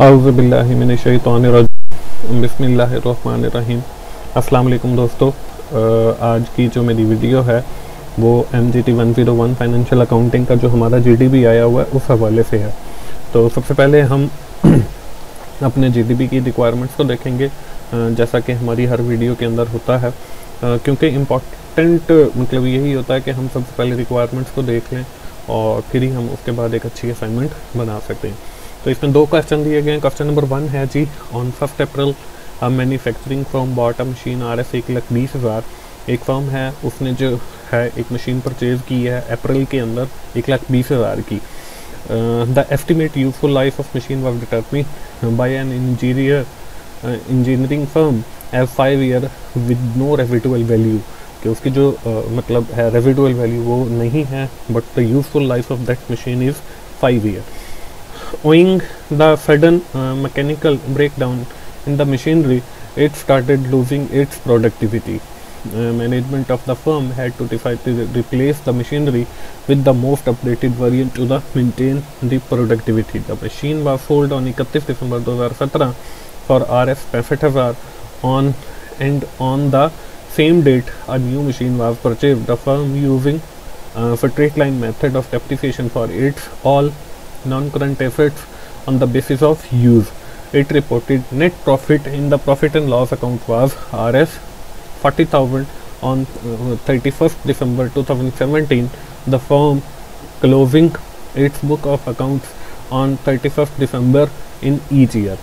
बसमीम अस्सलाम दोस्तों आज की जो मेरी वीडियो है, वो M G T one zero one financial accounting का जो हमारा जी डी बी आया हुआ है, उस हवाले से है। तो सबसे पहले हम अपने जी डी बी की रिक्वायरमेंट्स को देखेंगे। जैसा कि हमारी हर वीडियो के अंदर होता है। क्योंकि इंपॉर्टेंट मतलब यही होता है कि हम सबसे पहले रिक्वायरमेंट्स को देख लें और फिर ही हम उसके बाद एक अच्छी असाइनमेंट बना सकते हैं। तो इसमें दो क्वेश्चन दिए गए हैं। क्वेश्चन नंबर वन है जी on first April manufacturing from bottom machine R S एक लाख बीस हज़ार। एक फर्म है उसने जो है एक मशीन परचेज़ की है अप्रैल के अंदर एक लाख बीस हज़ार की। The estimate useful life of machine was determine by an engineer engineering firm as five year with no residual value कि उसकी जो uh, मतलब है रेविडुअल वैल्यू वो नहीं है but the useful life of that machine is five year owing the sudden uh, mechanical breakdown in the machinery it started losing its productivity. Uh, management of the firm had to decide to replace the machinery with the most updated variant to the maintain the productivity. The machine was sold on 31 December 2017 for Rs 65000 on and on the same date a new machine was purchased. The firm using uh, straight line method of depreciation for its all non-current assets on the basis of use. It reported net profit in the profit and loss account was Rs 40,000 on uh, 31st December 2017. The firm closing its book of accounts on 31st December in each year.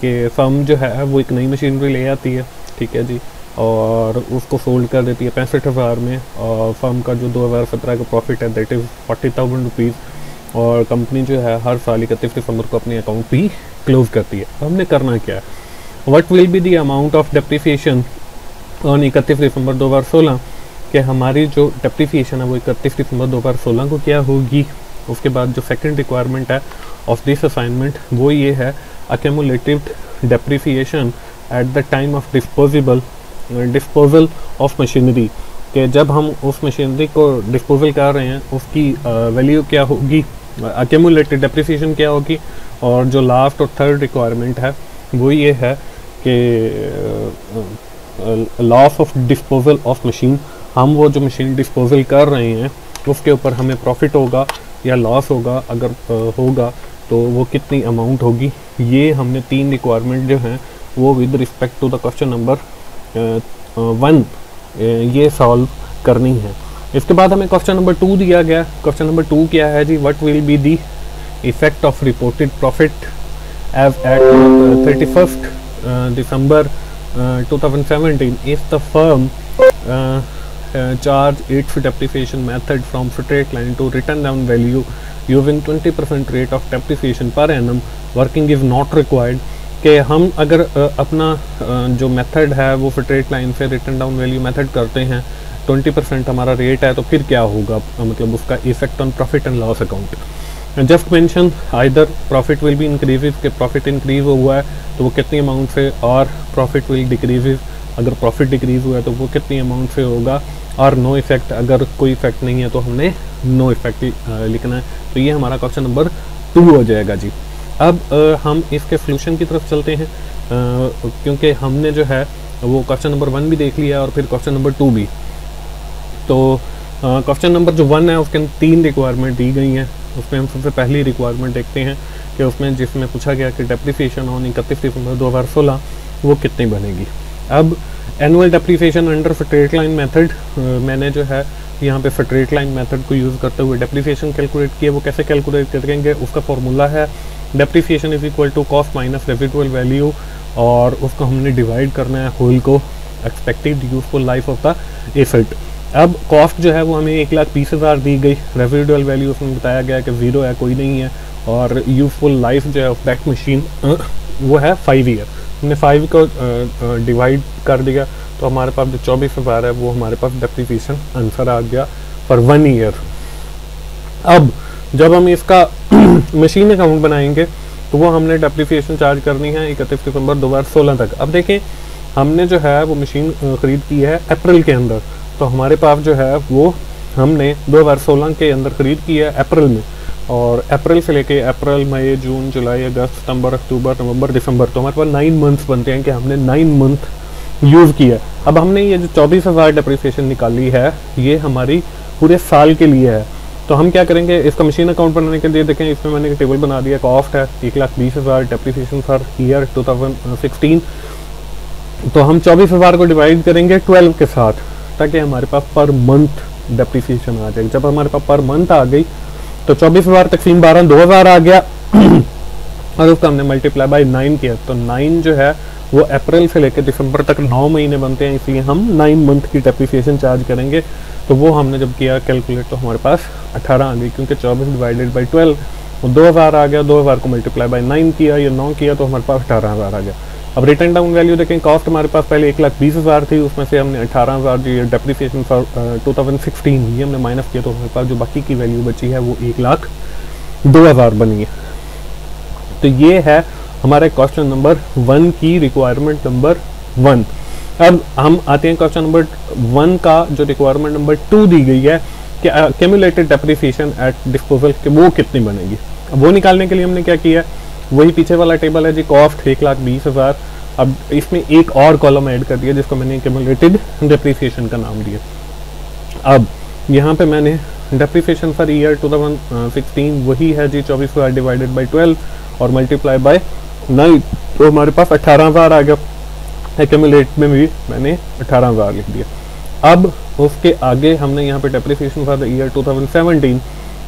कि firm जो है वो एक नई machinery ले आती है ठीक है जी और उसको सोल्ड कर देती है पैंसठ हज़ार में और फर्म का जो 2017 का प्रॉफिट है that is forty thousand rupees और कंपनी जो है हर साल इकतीस दिसंबर को अपनी अकाउंट भी क्लोज करती है। हमने करना क्या है? What will be the amount of depreciation on इकतीस दिसंबर 2016 कि हमारी जो डेप्रीफिएशन है वो इकतीस दिसंबर 2016 को क्या होगी? उसके बाद जो सेकंड रिक्वायरमेंट है ऑफ़ दिस असाइनमेंट वो ये है accumulative depreciation at the time of disposable disposal of machinery कि जब हम उस मशीनरी को डिस्पोजल कर रहे हैं, उसकी वैल्यू क्या होगी? अकेमुलेटेड डेप्रिसिएशन क्या होगी? और जो लास्ट और थर्ड रिक्वायरमेंट है, वो ये है कि loss of disposal of machine हम वो जो मशीन डिस्पोजल कर रहे हैं, उसके ऊपर हमें प्रॉफिट होगा या लॉस होगा, अगर होगा तो वो कितनी अमाउंट होगी? ये हमने तीन रिक्वायरमेंट जो हैं, वो with respect to the question number one ये सॉल्व करनी है। इसके बाद हमें क्वेश्चन नंबर टू दिया गया। क्वेश्चन नंबर टू क्या है जी? What will be the effect of reported profit as at thirty first December two if the firm charge its depreciation method from straight line to return down value using 20% percent rate of depreciation per annum working is not required कि हम अगर अपना जो method है, वो straight line से return down value method करते हैं ट्वेंटी परसेंट हमारा रेट है तो फिर क्या होगा? मतलब उसका effect on profit and loss account just mention either profit will be increase के प्रॉफिट इंक्रीज हुआ है तो वो कितनी अमाउंट से और प्रॉफिट विल डिक्रीज अगर प्रॉफिट डिक्रीज हुआ है तो वो कितनी अमाउंट से होगा? और नो इफ़ेक्ट अगर कोई इफ़ेक्ट नहीं है तो हमने नो इफ़ेक्ट लिखना है. तो ये हमारा क्वेश्चन नंबर टू हो जाएगा जी. अब आ, हम इसके सोल्यूशन की तरफ़ चलते हैं. क्योंकि हमने जो है वो क्वेश्चन नंबर वन भी देख लिया और फिर क्वेश्चन नंबर टू भी. तो क्वेश्चन नंबर जो वन है, उसके तीन रिक्वायरमेंट दी गई हैं। उसमें हम सबसे पहली रिक्वायरमेंट देखते हैं कि उसमें जिसमें पूछा गया कि डेप्रीसिएशन ऑन इकतीस दिसंबर दो हज़ार सोलह, वो कितनी बनेगी। अब annual depreciation under straight line method मैंने जो है, यहाँ पे स्ट्रेट लाइन मेथड को यूज़ करते हुए डेप्रीसिएशन कैलकुलेट किया, वो कैसे कैलकुलेट करेंगे, उसका फॉर्मूला है depreciation is equal to cost minus residual value और उसको हमने डिवाइड करना है होल को expected useful life of the asset अब कॉस्ट जो है वो हमें एक लाख बीस हज़ार दी गई। रेजिडुअल वैल्यू उसमें बताया गया कि ज़ीरो है, कोई नहीं है। और यूजफुल लाइफ जो है बैक मशीन वो है फाइव ईयर हमने फाइव को डिवाइड कर दिया। तो हमारे पास जो चौबीस हज़ार है, वो हमारे पास डेप्रीफिकेशन आंसर आ गया फॉर वन ईयर अब जब हम इसका मशीन अकाउंट बनाएँगे तो वो हमने डेप्रीफिकेशन चार्ज करनी है इकतीस दिसंबर दो हज़ार सोलह तक। अब देखें, हमने जो है वो मशीन ख़रीद की है अप्रैल के अंदर। तो हमारे पास जो है वो हमने 2016 के अंदर ख़रीद की है अप्रैल में। और अप्रैल से लेके अप्रैल, मई, जून, जुलाई, अगस्त, सितंबर, अक्टूबर, नवंबर, दिसंबर तो हमारे पास नाइन मंथ्स बनते हैं कि हमने नाइन मंथ यूज़ किया अब हमने ये जो चौबीस हज़ार डिप्रिसिएशन निकाली है, ये हमारी पूरे साल के लिए है। तो हम क्या करेंगे, इसका मशीन अकाउंट बनाने के लिए देखें, इसमें मैंने एक टेबल बना दिया कॉस्ट है, एक लाख बीस हज़ार डेप्रीसिएशन फॉर ईयर 2016 तो हम चौबीस हज़ार को डिवाइड करेंगे ट्वेल्व के साथ। ताकि हमारे पास पर मंथ डेप्रीसिएशन आ जाए जब हमारे पास पर मंथ आ गई तो चौबीस हज़ार तकसीम बारह, दो हज़ार आ गया। और उसका हमने मल्टीप्लाई बाई नाइन किया। तो नाइन जो है, वो अप्रैल से लेकर दिसंबर तक नौ महीने बनते हैं, इसलिए हम नाइन मंथ की डेप्रीसिएशन चार्ज करेंगे। तो वो हमने जब किया कैलकुलेट तो हमारे पास 18 आ गई, क्योंकि 24 डिवाइडेड बाई 12 वो दो हज़ार आ गया। दो हज़ार को मल्टीप्लाई बाई नाइन किया या नौ किया तो हमारे पास अठारह हज़ार आ गया। अब रिटर्न डाउन वैल्यू देखें कॉस्ट हमारे पास पहले एक लाख बीस हज़ार थी, उसमें से हमने अठारह हज़ार जो डेप्रीसिएशन टू थाउज़ेंड सिक्सटीन ये हमने माइनस किया तो हमारे पास जो बाकी की वैल्यू बची है वो एक लाख दो हज़ार बनी है। तो ये है हमारे क्वेश्चन नंबर वन की रिक्वायरमेंट नंबर वन अब हम आते हैं क्वेश्चन नंबर वन का, जो रिक्वायरमेंट नंबर टू दी गई है कि अकेमुलेटेड डेप्रिसिएशन एट डिस्पोजल के, वो कितनी बनेगी? अब वो निकालने के लिए हमने क्या किया? वही पीछे वाला टेबल है जी कॉस्ट एक लाख बीस हज़ार। अब इसमें एक और कॉलम ऐड कर दिया, जिसको मैंने अकेमुलेटेड डेप्रिसिएशन का नाम दिया। अब यहाँ पे मैंने डेप्रिसिएशन फॉर ईयर 2016 वही है जी, चौबीस हज़ार डिवाइडेड बाई ट्वेल्व और मल्टीप्लाई बाय नाइन तो हमारे पास अठारह हज़ार आ गया। एक्यूमुलेट में भी मैंने अठारह हज़ार लिख दिया। अब उसके आगे हमने यहाँ पे डेप्रिसिएशन फॉर द ईयर 2017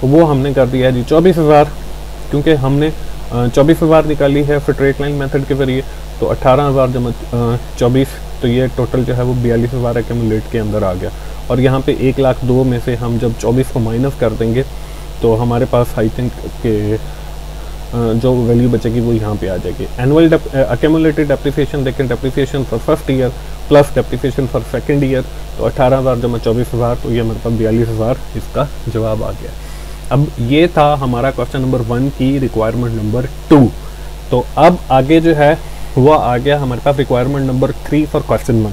वो हमने कर दिया है जी, चौबीस हज़ार, क्योंकि हमने चौबीस हज़ार निकाली है फिटरेट लाइन मेथड के ज़रिए तो अठारह हज़ार जब चौबीस तो ये टोटल जो है वो बयालीस हज़ार एक्यूमुलेट के अंदर आ गया। और यहाँ पे एक लाख दो में से हम जब चौबीस को माइनस कर देंगे तो हमारे पास आई थिंक के जो वैल्यू बचेगी वो यहाँ पे आ जाएगी। एनुअल अकेमुलेटेड डेप्रिसिएशन देखें depreciation for first year plus depreciation for second year तो अठारह हज़ार जमा चौबीस हज़ार तो ये मतलब बयालीस हज़ार इसका जवाब आ गया। अब ये था हमारा क्वेश्चन नंबर वन की रिक्वायरमेंट नंबर टू तो अब आगे जो है वो आ गया हमारे पास requirement number three for question one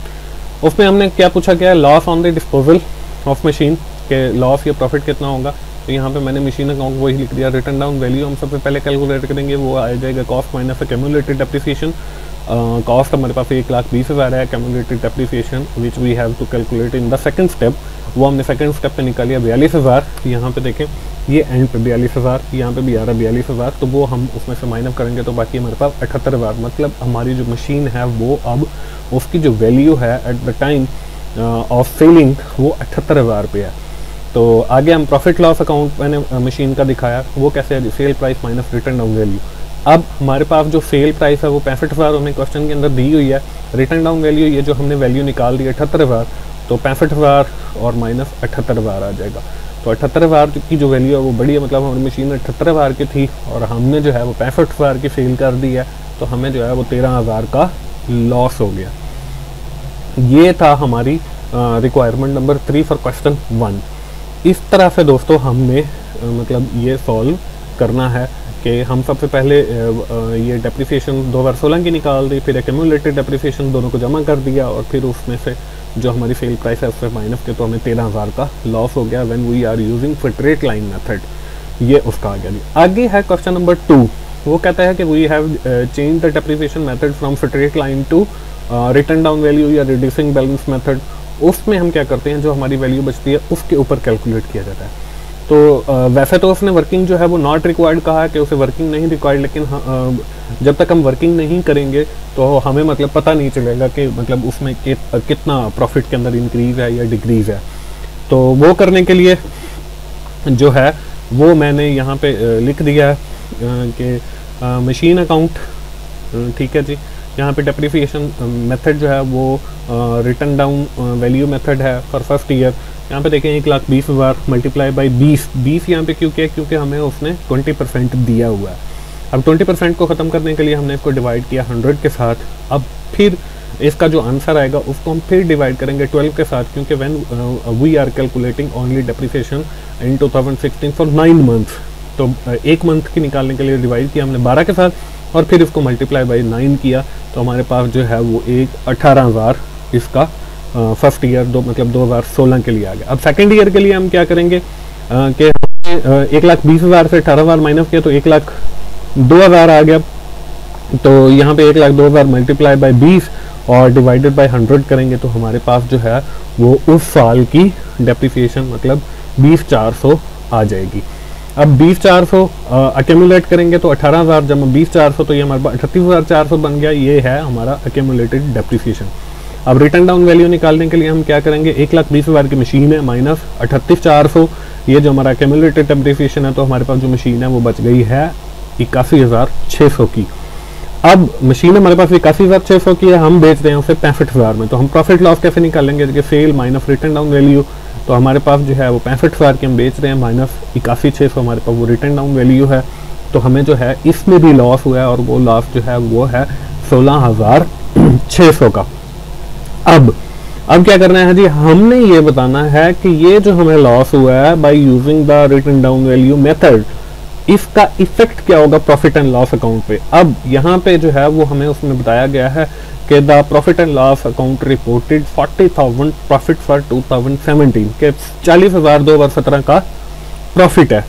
उसमें हमने क्या पूछा गया? Loss on the disposal of machine के लॉस या प्रॉफिट कितना होगा? तो यहाँ पे मैंने मशीन अकाउंट वही लिख दिया रिटर्न डाउन वैल्यू हम सबसे पहले कैलकुलेट करेंगे, वो आ जाएगा cost minus accumulated depreciation cost हमारे पास एक लाख बीस हज़ार है accumulated depreciation which we have to calculate in the second step वो हमने सेकंड स्टेप पे निकाली है बयालीस हज़ार, यहाँ पे देखें, ये एंड पे बयालीस हज़ार, यहाँ पे भी आ रहा है बयालीस हज़ार तो वो हम उसमें से माइनअप करेंगे तो बाकी हमारे पास अठहत्तर हज़ार मतलब हमारी जो मशीन है वो अब उसकी जो वैल्यू है at the time of selling वो अठहत्तर हज़ार पे है। तो आगे हम प्रॉफिट लॉस अकाउंट मैंने मशीन का दिखाया, वो कैसे है sale price minus return down value अब हमारे पास जो सेल प्राइस है वो पैंसठ हज़ार हमें क्वेश्चन के अंदर दी हुई है। रिटर्न डाउन वैल्यू ये जो हमने वैल्यू निकाल दी अठहत्तर हज़ार तो पैंसठ हज़ार और माइनस अठहत्तर हज़ार आ जाएगा। तो अठहत्तर हज़ार की जो वैल्यू है वो बड़ी है मतलब हमारी मशीन अठहत्तर हज़ार की थी और हमने जो है वो पैंसठ हज़ार की सेल कर दी है तो हमें जो है वो तेरह हज़ार का लॉस हो गया। ये था हमारी requirement number three for question one इस तरह से दोस्तों हमने मतलब ये सॉल्व करना है कि हम सबसे पहले ये डेप्रिसिएशन 2016 की निकाल दी, फिर एक्यूमुलेटेड डेप्रिसिएशन दोनों को जमा कर दिया और फिर उसमें से जो हमारी सेल प्राइस है उससे माइनस के तो हमें तेरह हज़ार का लॉस हो गया when we are using straight line method ये उसका आ गया जी। आगे है क्वेश्चन नंबर टू वो कहता है कि we have change the depreciation method from straight line to return down value या रिड्यूसिंग बैलेंस मेथड उसमें हम क्या करते हैं, जो हमारी वैल्यू बचती है, उसके ऊपर कैलकुलेट किया जाता है। तो वैसे तो उसने वर्किंग जो है वो नॉट रिक्वायर्ड कहा है कि उसे वर्किंग नहीं रिक्वायर्ड लेकिन जब तक हम वर्किंग नहीं करेंगे तो हमें मतलब पता नहीं चलेगा कि मतलब उसमें कि, कितना प्रॉफिट के अंदर इंक्रीज है या डिक्रीज है। तो वो करने के लिए जो है वो मैंने यहाँ पे लिख दिया है कि मशीन अकाउंट ठीक है जी यहाँ पे डेप्रीफिकेशन मेथड जो है वो रिटर्न डाउन वैल्यू मेथड है फॉर फ़र्स्ट ईयर यहाँ पे देखें एक लाख बीस हज़ार मल्टीप्लाई बाई बीस। बीस यहाँ पे क्यों किया? क्योंकि हमें उसने ट्वेंटी परसेंट दिया हुआ है। अब ट्वेंटी परसेंट को ख़त्म करने के लिए हमने इसको डिवाइड किया हंड्रेड के साथ। अब फिर इसका जो आंसर आएगा उसको हम फिर डिवाइड करेंगे ट्वेल्व के साथ क्योंकि when we are calculating only depreciation in 2016 for nine months तो uh, एक मंथ की निकालने के लिए डिवाइड किया हमने बारह के साथ और फिर इसको मल्टीप्लाई बाई नाइन किया। तो हमारे पास जो है वो एक अठारह हज़ार इसका फ़र्स्ट ईयर दो मतलब 2016 के लिए आ गया। अब सेकेंड ईयर के लिए हम क्या करेंगे? कि एक लाख बीस हज़ार से अठारह हज़ार माइनस किया तो एक लाख दो हज़ार आ गया। तो यहाँ पे एक लाख दो हज़ार मल्टीप्लाई बाई बीस और डिवाइडेड बाई हंड्रेड करेंगे तो हमारे पास जो है, वो उस साल की डेप्रिसिएशन मतलब बीस चार सौ आ जाएगी। अब बीस चार सौ अकेमुलेट करेंगे तो अठारह हज़ार, जब बीस चार सौ तो ये हमारे पास अठतीस हज़ार चार सौ बन गया। ये है हमारा अकेमुलेटेड डेप्रिसिएशन अब रिटर्न डाउन वैल्यू निकालने के लिए हम क्या करेंगे? एक लाख बीस हज़ार की मशीन है माइनस अठतीस चार सौ। ये जो हमारा अकेमुलेटेड डेप्रिसिएशन है तो हमारे पास जो मशीन है, वो बच गई है इक्यासी हज़ार छः सौ की। अब मशीन हमारे पास इक्यासी हज़ार छः सौ की है, हम बेच रहे हैं उसे पैंसठ हज़ार में। तो हम प्रॉफिट लॉस कैसे निकालेंगे? कि sale minus return down value तो हमारे पास जो है वो पैंसठ हज़ार की हम बेच रहे हैं माइनस इक्यासी छः सौ हमारे पास वो रिटर्न डाउन वैल्यू है। तो हमें जो है, इसमें भी लॉस हुआ है और वो लॉस जो है, वो है सोलह हज़ार छः सौ का। अब अब क्या करना है जी? हमने ये बताना है कि ये जो हमें लॉस हुआ है by using the return down value method इसका इफ़ेक्ट क्या होगा प्रॉफिट एंड लॉस अकाउंट पे? अब यहाँ पे जो है वो हमें उसमें बताया गया है कि the profit and loss account reported 40,000 profit for 2017 के चालीस हज़ार दो हज़ार सत्रह का प्रॉफिट है।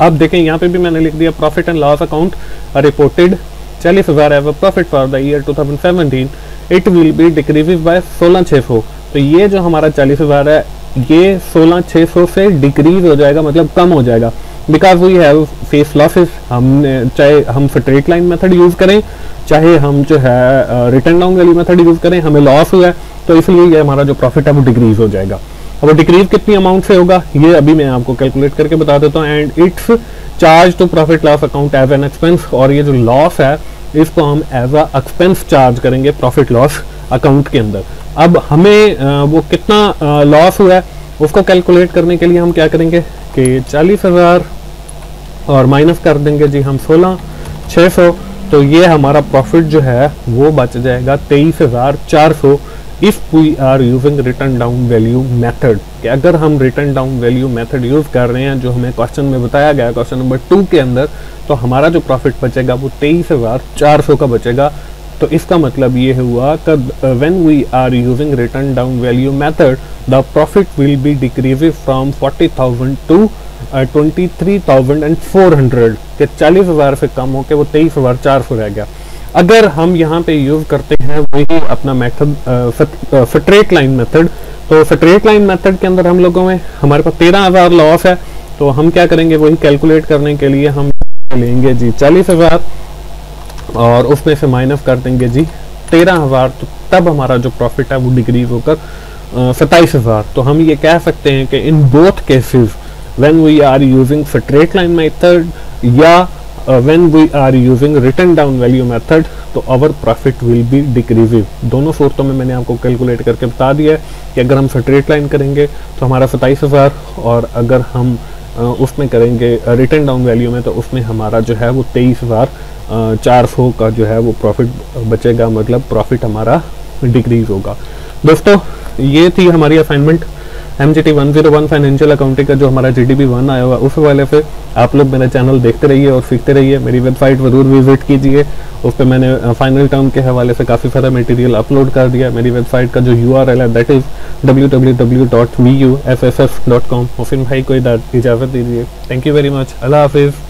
अब देखें यहाँ पे भी मैंने लिख दिया profit and loss account reported चालीस हज़ार as profit for the year 2017 it will be decrease by सोलह छः सौ। तो ये जो हमारा चालीस हज़ार है, ये सोलह छः सौ से डिक्रीज हो जाएगा मतलब कम हो जाएगा। Because we have face losses हमने, चाहे हम स्ट्रेट लाइन मेथड यूज़ करें, चाहे हम जो है रिटर्न डाउन वाली मेथड यूज़ करें, हमें लॉस हुआ है तो इसलिए ये हमारा जो प्रॉफिट है वो डिक्रीज हो जाएगा। अब डिक्रीज कितनी अमाउंट से होगा, ये अभी मैं आपको कैलकुलेट करके बता देता हूँ and it's charge to profit loss account as an expense और ये जो लॉस है इसको हम एज अ एक्सपेंस चार्ज करेंगे प्रॉफिट लॉस अकाउंट के अंदर। अब हमें वो कितना लॉस हुआ है, उसको कैलकुलेट करने के लिए हम क्या करेंगे कि चालीस हज़ार और माइनस कर देंगे जी हम सोलह छः सौ तो ये हमारा प्रॉफिट जो है, वो बच जाएगा तेईस हज़ार चार सौ। If we are using return down value method कि अगर हम return down value method use कर रहे हैं, जो हमें क्वेश्चन में बताया गया क्वेश्चन नंबर टू के अंदर तो हमारा जो प्रॉफिट बचेगा वो तेईस हज़ार चार सौ का बचेगा। तो इसका मतलब ये हुआ कि when we are using return down value method the profit will be decrease from forty thousand to twenty three thousand and four hundred के चालीस हज़ार से कम होकर वो तेईस हज़ार चार सौ रह गया। अगर हम यहाँ पे यूज़ करते हैं वही अपना मेथड स्ट्रेट लाइन मेथड तो स्ट्रेट लाइन मेथड के अंदर हम लोगों में, हमारे पास तेरह हज़ार लॉस है तो हम क्या करेंगे, वही कैलकुलेट करने के लिए हम लेंगे जी चालीस हज़ार, और उसमें से माइनस कर देंगे जी तेरह हज़ार तो तब हमारा जो प्रॉफिट है वो डिक्रीज होकर सत्ताईस हज़ार। तो हम ये कह सकते हैं कि in both cases when we are using straight line method या uh, when we are using written down value method तो our profit will be decreasing. दोनों सूरतों में मैंने आपको कैलकुलेट करके बता दिया है कि अगर हम स्ट्रेट लाइन करेंगे तो हमारा सताईस हज़ार और अगर हम uh, उसमें करेंगे रिटर्न डाउन वैल्यू में तो उसमें हमारा जो है वो तेईस हज़ार चार सौ का जो है वो प्रॉफिट बचेगा मतलब प्रॉफिट हमारा डिक्रीज होगा। दोस्तों ये थी हमारी assignment M G T one zero one financial accounting का जो हमारा जी डी बी वन आया हुआ, उस वाले से आप लोग मेरा चैनल देखते रहिए और सीखते रहिए। मेरी वेबसाइट ज़रूर विज़िट कीजिए। उस पर मैंने फाइनल टर्म के हवाले से काफ़ी सारा मटेरियल अपलोड कर दिया। मेरी वेबसाइट का जो यू आर एल है that is W W W dot V U F F F dot com muffin भाई को इजाज़त दीजिए। थैंक यू वेरी मच अल्लाह हाफिज़।